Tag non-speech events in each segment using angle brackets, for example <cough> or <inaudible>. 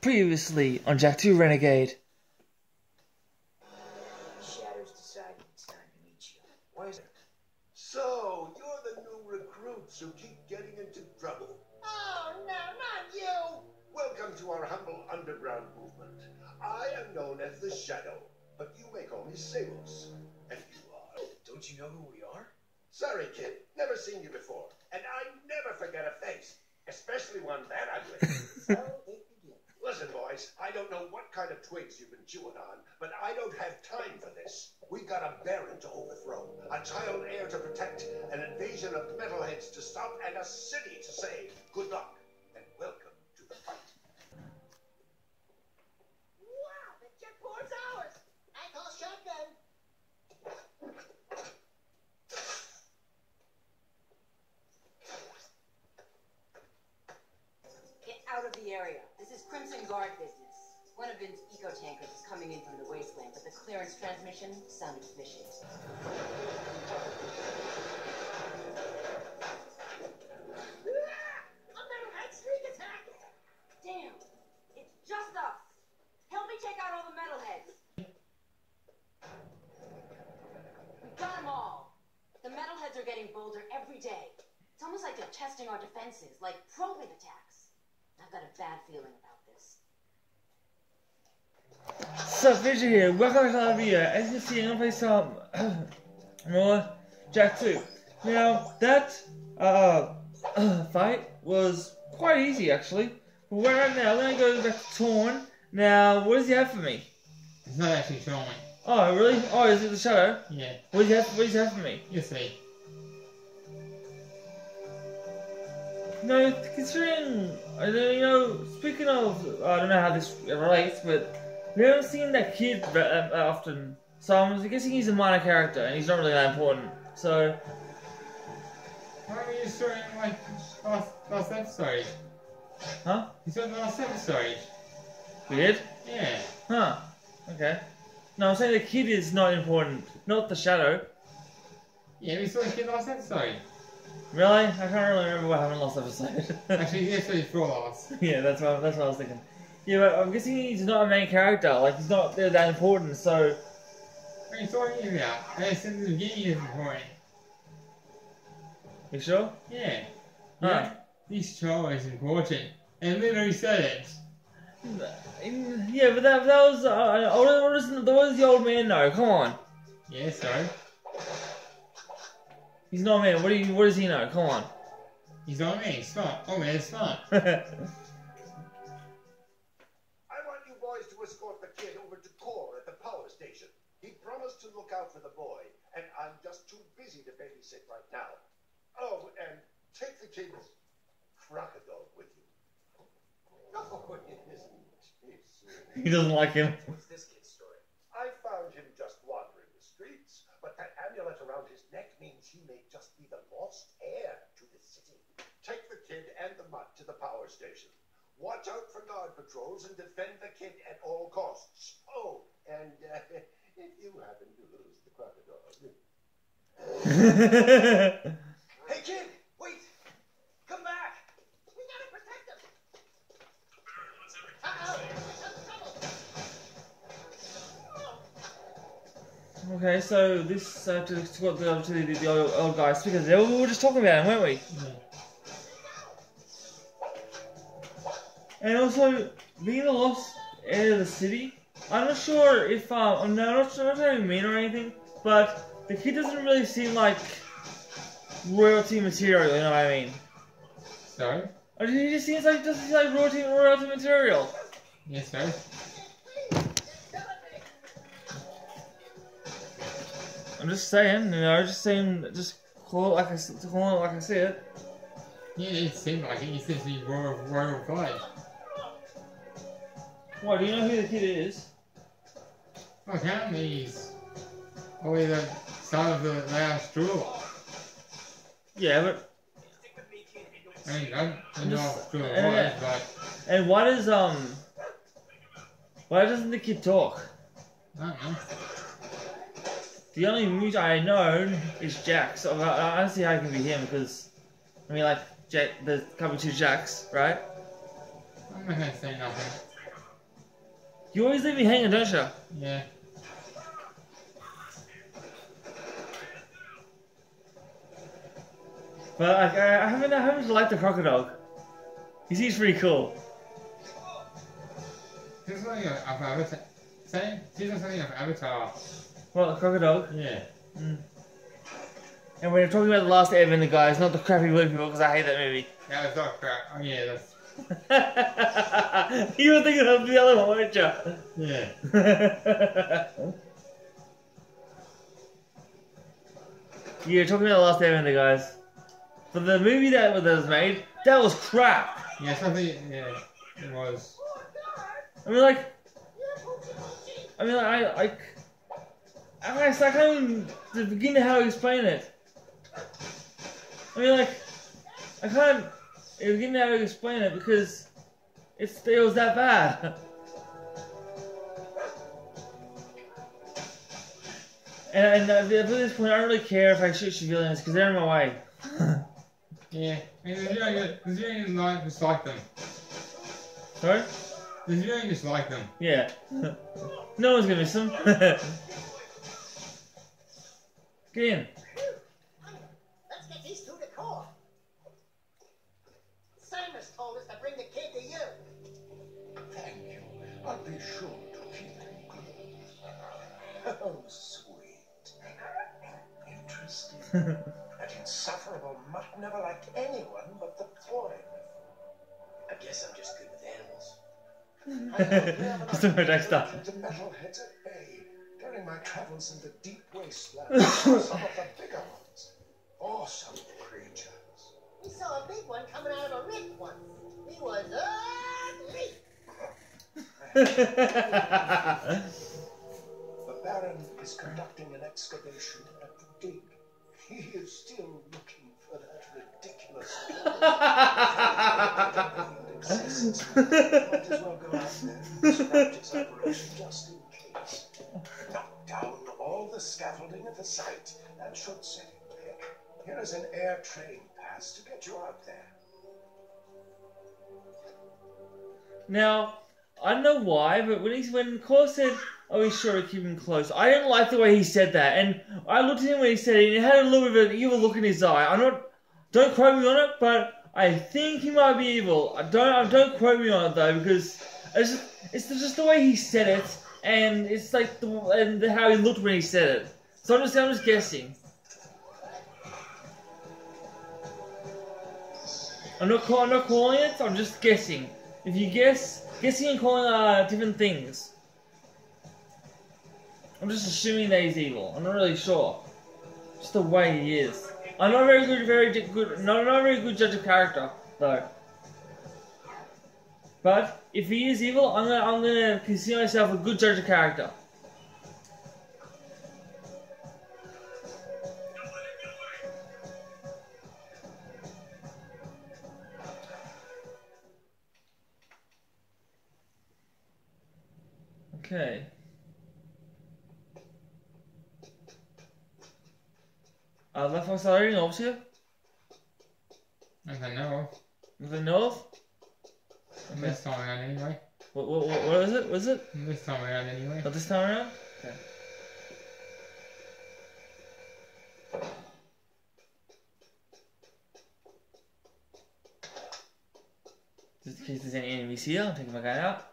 Previously on Jak 2 Renegade. Shadows decided it's time to meet you. Why is it? So, you're the new recruits who keep getting into trouble. Oh, no, not you! Welcome to our humble underground movement. I am known as the Shadow, but you may call me Samos. And you are? Don't you know who we are? Sorry, kid. Never seen you before. And I never forget a face, especially one that ugly. So it begins. Listen, boys, I don't know what kind of but I don't have time for this. We've got a baron to overthrow, a child heir to protect, an invasion of metalheads to stop, and a city to save. Good luck, and welcome to the fight. Wow, the jetport's ours! I call shotgun. Get out of the area. This is Crimson Guard business. One of Vin's eco-tankers is coming in from the wasteland, but the metalhead sneak attack! Damn! It's just us! Help me take out all the metalheads! We got them all! The metalheads are getting bolder every day. It's almost like they're testing our defenses, like probing attacks. I've got a bad feeling about this. So, Fisher here, welcome to another video. As you can see, I'm gonna play some <clears throat> more Jak 2. Now, that uh, <clears throat> fight was quite easy actually. But where right now, we're gonna go back to Torn. Now, what does he have for me? It's not actually showing. Oh, really? Oh, is it the shadow? Yeah, What does he have, what does he have for me? you see. No, considering, I don't you know, speaking of, I don't know how this relates, but we haven't seen that kid uh, often. So I'm guessing he's a minor character and he's not really that important. So, Why were you showing like last, last episode? huh? You saw the last episode. Weird? Yeah. Huh. Okay. No, I'm saying the kid is not important, not the shadow. Yeah, we saw the kid last episode. Really? I can't really remember what happened last episode. Actually, the episode before last. yeah, that's what, that's what I was thinking. Yeah, but I'm guessing he's not a main character, like he's not that important, so... What are you talking about? I said in the beginning the point. You sure? Yeah. Huh. Yeah. This child is important. And literally said it. Yeah, but that, that was. Uh, what, what, does, the old man know? Come on. Yeah, so. He's not a man. What, do you, what does he know? Come on. He's not a man. me. Smart. Oh man, it's smart. <laughs> to escort the kid over to Kor at the power station. He promised to look out for the boy, and I'm just too busy to babysit right now. Oh, and take the kid's crocodile with you. Oh, he he doesn't like him. What's this kid's story? I found him just wandering the streets, but that amulet around his neck means he may just be the lost heir to the city. Take the kid and the mutt to the power station. Watch out for guard patrols and defend the kid at all costs. Oh, and uh, <laughs> if you happen to lose the crocodile. <laughs> Hey, kid, wait! Come back! We gotta protect him! Uh-oh! Okay, so this uh, to, to, got the, to the, the old, old guy speakers. there. We were just talking about him, weren't we? Yeah. And also, being lost of the city, I'm not sure if um, I'm not, not sure, if I be mean or anything, but the kid doesn't really seem like royalty material. You know what I mean? So. Or He just seems like just like royalty royalty material. Yes, so. I'm just saying, you know, I just saying, just call it like I call it like I see it. Yeah, it seemed like it. He says he's royal, royal blood. What? Do you know who the kid is? Well, apparently he's probably the son of the last ruler. Yeah, but Stick with me, kid, and you'll I mean. I don't know Just- ruler uh, was, but and why does um, why doesn't the kid talk? I don't know. The only mute I know is Jak, so I, I don't see how it can be him because, I mean, like Jak, there's can't two Jaks, right? I'm not gonna say nothing. You always leave me hanging, don't you? Yeah. But like, I, I haven't, I haven't liked the crocodile. He seems pretty cool. This is something of Avatar. Same. This is something of Avatar. Well, the crocodile. Yeah. Mm. And we're talking about the last Airbender, guys, not the crappy movie because I hate that movie. That was not crap. Oh yeah, that's <laughs> you were thinking of the other one, weren't you? yeah. <laughs> You're talking about the last Airbender, guys. For the movie that was made, that was crap. Yeah, something. Yeah, it was. I mean, like, I mean, like, I like, I, I, I can't even begin to how to explain it. I mean, like, I can't begin to how to explain it because it feels that bad. And, and uh, at this point, I don't really care if I shoot civilians because they're in my way. <laughs> Yeah. and the zero, the like just like them. Sorry? The zero just like them. Yeah. <laughs> no one's gonna miss them. <laughs> Get in. Simon's told us to bring the kid to you. Thank you. I'll be sure to keep him close. Oh, sweet. Interesting. <laughs> that insufferable mutt never liked anyone but the toy. I guess I'm just good with animals. <laughs> Just a Dexter. The metalheads at bay during my travels in the deep wastelands. I <laughs> saw some of the bigger ones. The Baron is conducting an excavation at the dig. He is still looking for that ridiculous <laughs> just in case. Knock down all the scaffolding at the site and should set it back. Here is an air train pass to get you out there. Now, I don't know why, but when he when Cole said, "Oh, he's sure to keep him close," I didn't like the way he said that, and I looked at him when he said it, and he had a little bit of an evil look in his eye. I'm not, don't quote me on it, but I think he might be evil. I don't, don't quote me on it though, because it's just, it's just the way he said it, and it's like the and how he looked when he said it. So I'm just, I'm just guessing. I'm not, I'm not calling it. I'm just guessing. If you guess, guessing and calling are different things. I'm just assuming that he's evil. I'm not really sure. Just the way he is. I'm not very good, very good, not not a very good judge of character though. But if he is evil, I'm gonna I'm gonna consider myself a good judge of character. Okay. Uh, left over to you? As I know The north? of. This time around anyway. What, what, what, what is it? What is it? This time around anyway. Not this time around? Okay. Just in case there's any enemies here, I'm taking my gun out.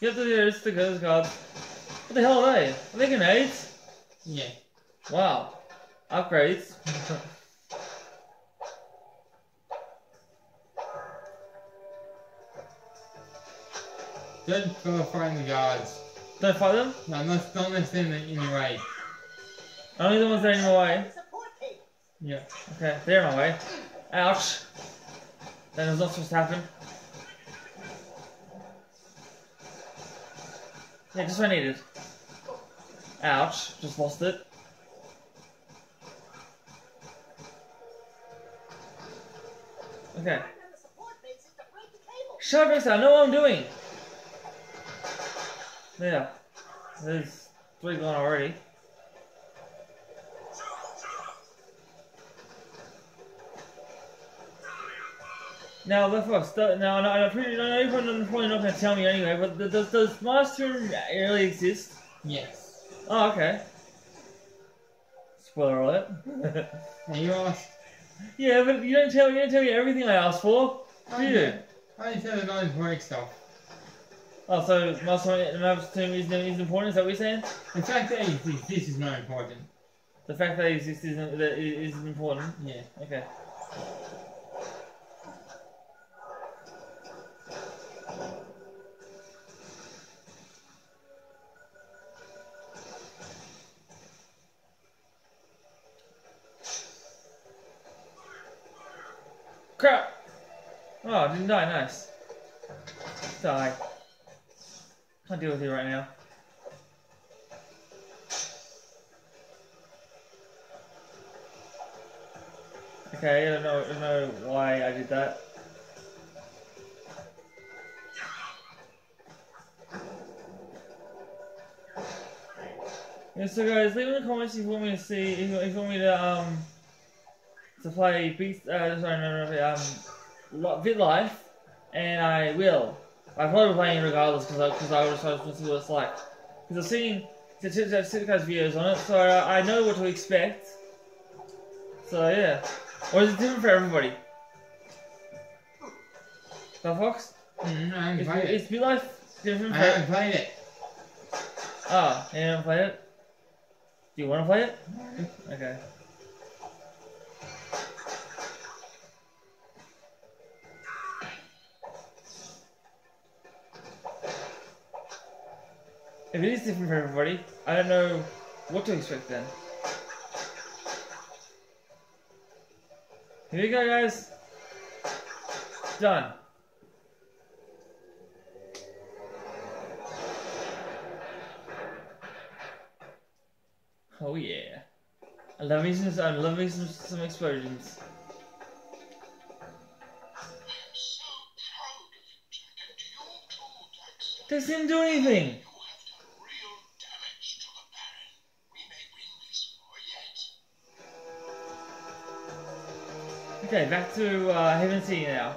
Yep, there's the ghost cards. What the hell are they? Are they grenades? Yeah. Wow. Upgrades. Don't go fighting the guards. Don't fight them? No, not, don't let them in your way. Only the ones that are in my way. Yeah. Okay, they're in my way. Ouch. That was not supposed to happen. Yeah, just what I needed. Ouch. Just lost it. Okay. Shut up. I know what I'm doing. Yeah. There's three gone already. Now, the Fox, th- now, no, I'm pretty, no, you're probably not- going to tell me anyway, but does, does Mars 2 really exist? Yes. Oh, okay. Spoiler alert. <laughs> Now you asked. yeah, but you don't tell me, you don't tell me everything I asked for, do you? I didn't tell the non-important stuff. Oh, so Master 2 Mars 2 isn't, isn't important, is that what you're saying? The fact that it exists is not important. The fact that it exists isn't, that it isn't important? Yeah. Okay. Crap! Oh, I didn't die, nice. Die. Can't deal with you right now. Okay, I don't know, I don't know why I did that. Yeah, so guys, leave in the comments if you want me to see, if you, if you want me to, um, to play Beast, uh, sorry, no, no, um, Bit Life, and I will. I'll probably be playing it regardless, because I, cause I just want to see what it's like. Because I've seen the t- t- t- guys' videos on it, so I, I know what to expect. So yeah. Or is it different for everybody? Star Fox? Mm, I haven't played it. is Bit Life different I haven't played it. Ah, you haven't played it? Do you want to play it? Okay. If it is different for everybody, I don't know what to expect then. Here we go, guys. Done. Oh yeah. I love me some, I love me some, some explosions. Doesn't do anything. Okay, back to uh, Haven City now.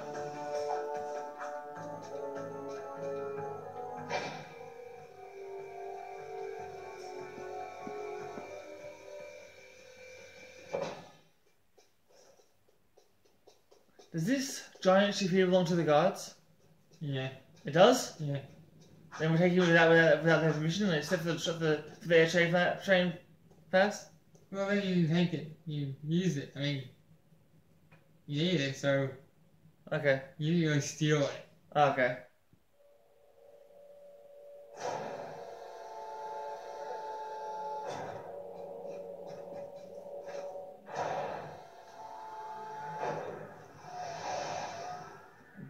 Does this giant ship here belong to the guards? Yeah. It does? Yeah. Then we take you without without, without their permission, except for the for the, for the air train, train pass. Well, then you take it. You use it. I mean, you need it, so Okay. you need to go steal it. Oh, okay.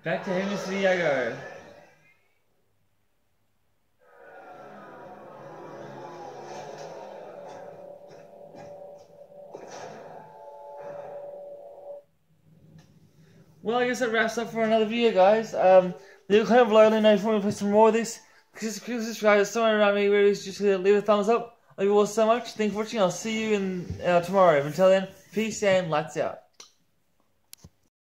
Back to Haven City I go. Well, I guess that wraps up for another video, guys. Um, leave a comment below, let me know if you want me to play some more of this. Just, just subscribe, somewhere around me it's just leave a thumbs up. I Love you all so much. Thanks for watching. I'll see you in uh, tomorrow. Until then, peace and lights out.